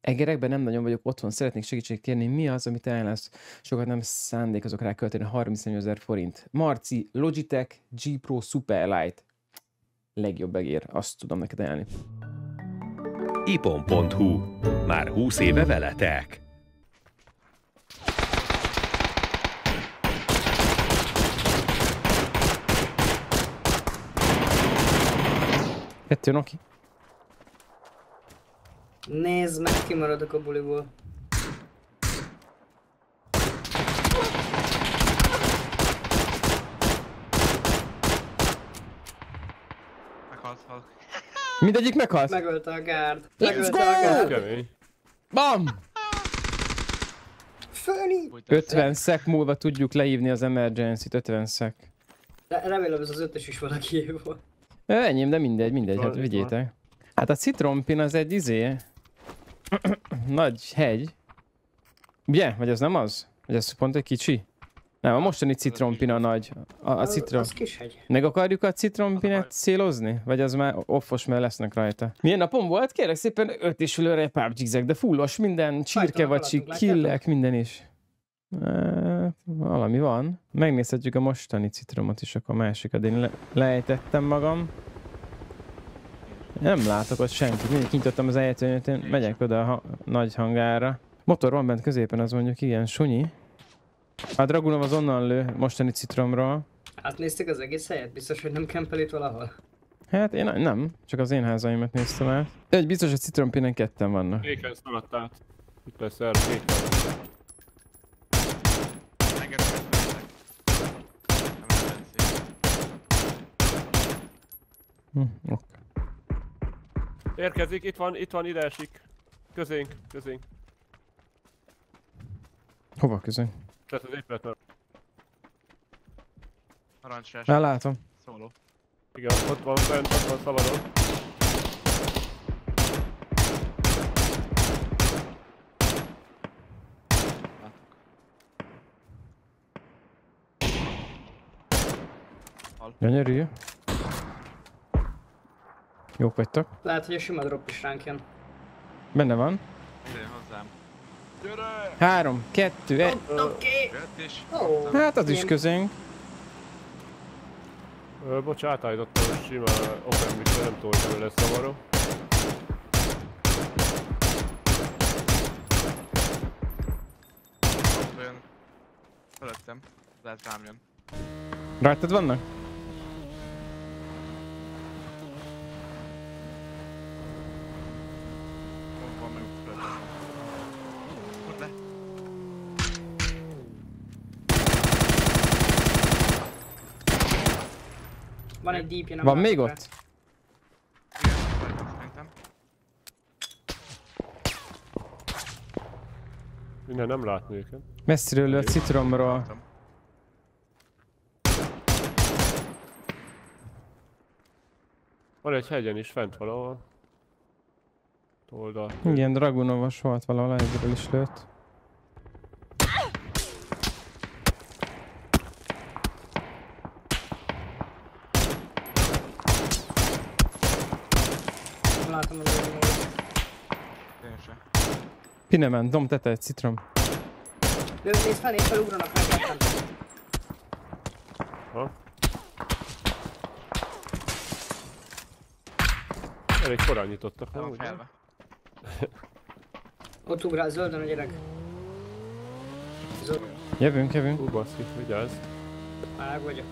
Egerekben nem nagyon vagyok otthon, szeretnék segítséget kérni. Mi az, amit ajánlasz? Sokat nem szándékozok rá költeni 30 ezer forint. Marci, Logitech G Pro Superlight. Legjobb egér, azt tudom neked ajánlani. ipon.hu. Már 20 éve veletek. Kettő Noki. Nézd meg, kimaradok a buliból. Meghalt halk. Mindegyik meghalt? Megölte a gárd. Let's Megölte go! a gárd. Kemény. Bam! Föli! Bújtál 50 szek múlva tudjuk leívni az emergency-t, 50 szek. De remélem ez az ötös is valaki volt. Enyém, de mindegy, mindegy, hát vigyétek. Hát a citrompin az egy izé... Nagy hegy. Ugye? Vagy az nem az? Vagy az pont egy kicsi? Nem, a mostani citrompin a nagy. A, a citrom. Az kis hegy. Meg akarjuk a citronpinet Akarjuk. célozni? Vagy az már offos, mert lesznek rajta? Milyen napom volt? Kérlek szépen öt és fülőre egy PUBG de fullos, minden, csirkevacsi, haladtunk, killek, minden is. Hát, valami van. Megnézhetjük a mostani citromot is, akkor a másikat. Én le- lejtettem magam. Nem látok ott senkit. Mindig kinyitottam az ejtőnyt, én megyek oda a ha- nagy hangára. Motor van bent középen, az mondjuk igen, sunyi. A Dragunov az onnan lő, mostani citromról. Átnézték az egész helyet? Biztos, hogy nem kempel itt valahol? Hát én nem, csak az én házaimat néztem át. Egy biztos, hogy citrompinen ketten vannak. Kéken szaladt át. Itt lesz kék van. Engem Érkezik, itt van, itt van, ide esik. Közénk, közénk. Hova közön? Tehát az épület már. Narancsás. Már látom. Szóló. Igen, ott van fent, ott van szabadon. Gyönyörű. Jók vagytok. Lehet, hogy a sima drop is ránk jön. Benne van. Ide jön hozzám. Gyere! Három, kettő, egy. Hát az is közénk. Ö, bocs, átállítottam a sima open mixer, nem tudom, hogy lesz. Autó jön. Fölöttem. Lehet rám jön. Rajtad vannak? Van, van meg fölöttem. Ott le. Van egy deep nem Van még rá. ott? Innen nem látni őket. Messziről lő a citromról. Van egy hegyen is fent valahol. Oldal. Igen, Dragunovas volt valahol, egyről is lőtt. Nem látom az oldalon. Én se. Pinemen, dom tete, citrom. Nézd, nézd fel, nézd fel, ugranak meg ketten. Ha? Elég korán nyitottak, nem felve. Ott ugrál zöldön a gyerek. Zöld. Jövünk, jövünk. Hú, baszki, vigyázz. Már vagyok.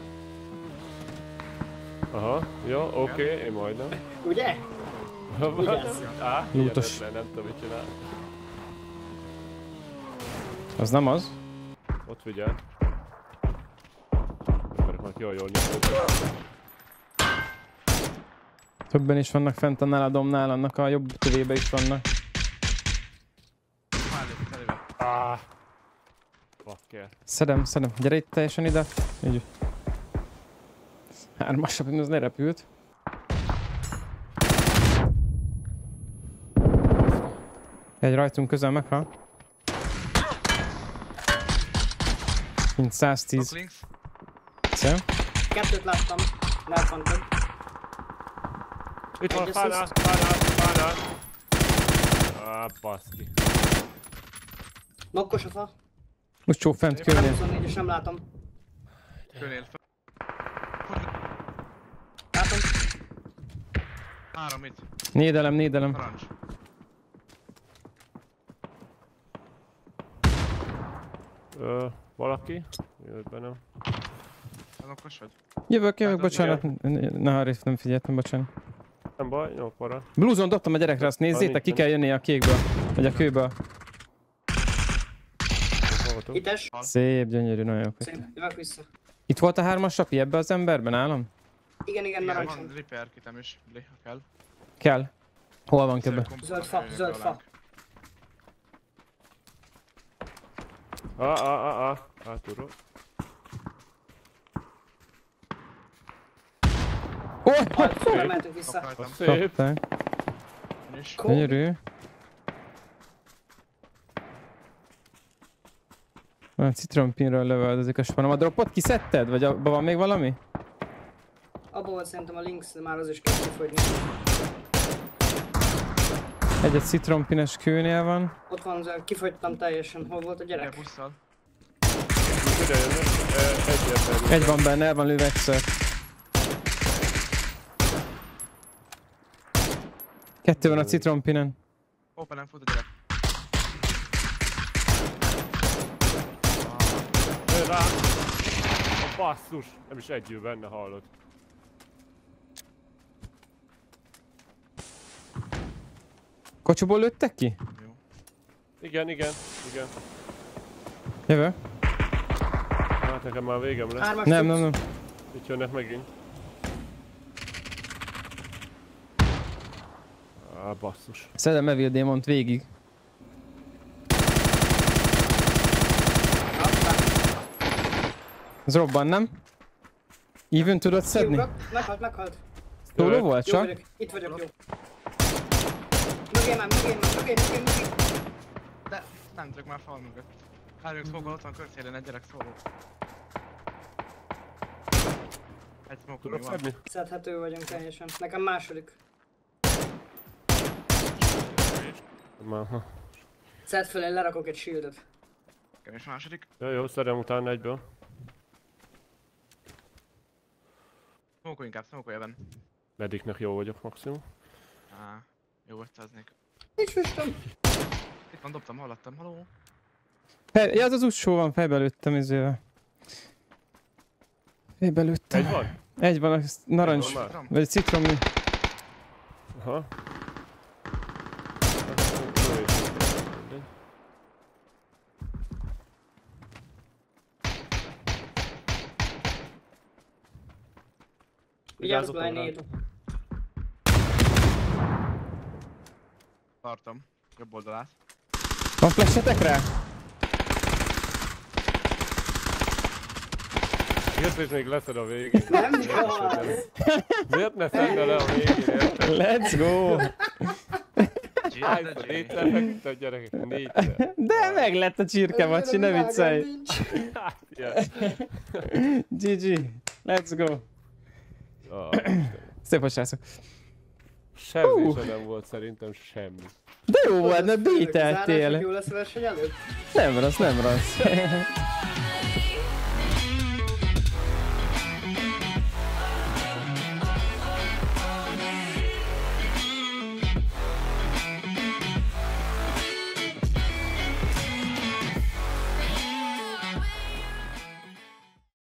Aha, jó, oké, én majdnem. Ugye? Vigyázz. Á, Lútos. nem tudom, mit csinál. Az nem az. Ott figyel. Emberek már jól jól nyitottak. Többen is vannak fent a domnál, annak a jobb tövébe is vannak. Ah! Bakker. Szedem, szedem. Gyere itt teljesen ide. Így. Hármas, az lerepült. Egy rajtunk közel meghal. Mint 110 Links. szem. Kettőt láttam. Van több. Itt van Egy fánál, fánál, fánál. Á, baszki. Nokkos a fa. Most csó fent könnyű. 24 és nem látom. Kőnél fel. Látom. Három itt. Nédelem, nédelem. Parancs. Ö, valaki? Jött be nem. Okos vagy? Jövök, jövök, Hát, bocsánat. Ne harif, nem figyeltem, bocsánat. Nem baj, jó, para. Blúzon dobtam a gyerekre, azt nézzétek, ki kell jönni a kékből. Vagy a kőből. Hites. Szép, gyönyörű, nagyon jó. Szép. Jövök vissza. Itt volt a hármas sapi ebbe az emberben nálam? Igen, igen, Igen, narancsom. van repair kitem is, Bli, ha kell. Kell. Hol van köbbe? Zöld fa, zöld fa. Á, á, á, á. Hátulról. Oh, Szóval mentünk vissza. Kapták. Gyönyörű. A citrompinről lövöldözik a spanom. A dropot kiszedted? Vagy abban van még valami? Abba volt szerintem a links, de már az is kezd kifogyni. Egy-egy citrompines kőnél van. Ott van kifogytam teljesen. Hol volt a Gyere gyerek? busszal. Ide jönnek. Egyértelmű. Egy van benne, el van lőve egyszer. Kettő van a citrompinen. Open nem fut a gyerek. Rá. A basszus. Nem is egy jön benne, hallod. Kocsiból lőttek ki? Jó. Igen, igen, igen. Jövő? Hát nekem már végem lesz. Hármas Nem, tudsz? nem, nem. Itt jönnek megint. Á, basszus. Szedem Evil Démont végig. Ez robban, nem? Even tudod szedni? Kiugrok. Meghalt, meghalt. Solo volt Jó csak? vagyok. Itt vagyok, jó. Mögé már, mögé már, mögé, mögé, mögé. De nem tudok már fal mögött. Hármunk smoke ott van körszélen egy gyerek szóló. Egy smoke Tudok szedni? Szedhető vagyunk teljesen. Nekem második. Már, ha. Szed föl, én lerakok egy shieldet. Nekem is második. Jó, jó, szedem utána egyből. Smoke inkább, smoke ebben. Mediknek jó vagyok maximum. Á, jó, 500-nék. Nincs füstöm. Itt van, dobtam, hallottam, haló. Ja, az az utcsó van, fejbe lőttem izével. Fejbe lőttem. Egy van? Egy van, az narancs. Egy van. Vagy citromi. Aha. Vigyázz, rá. Tartom. Jobb oldalát. Van flashetek rá? Miért és még leszed a végén? Nem Miért ne szedne le a végén, érted? Let's go! Hányszor? Négyszer feküdt gyerekek? Négyszer. De meg lett a csirke, Macsi, ne viccelj! GG! Let's go! Szép a srácok. Semmi se nem volt szerintem, semmi. De jó volt, ne Zárás, hogy beateltél. Jó lesz a verseny előtt? Nem rossz, nem rossz.